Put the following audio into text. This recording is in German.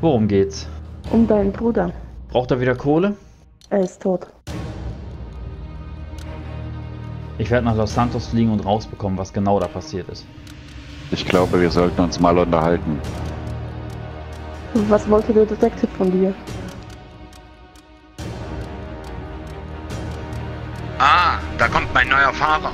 Worum geht's? Um deinen Bruder. Braucht er wieder Kohle? Er ist tot. Ich werde nach Los Santos fliegen und rausbekommen, was genau da passiert ist. Ich glaube, wir sollten uns mal unterhalten. Was wollte der Detective von dir? Ah, da kommt mein neuer Fahrer.